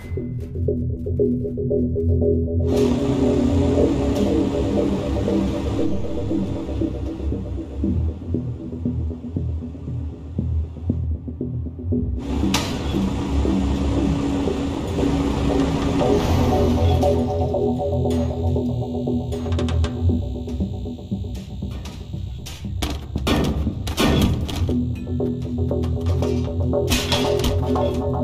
Thank you.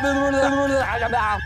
بيقولوا حاجة معاهم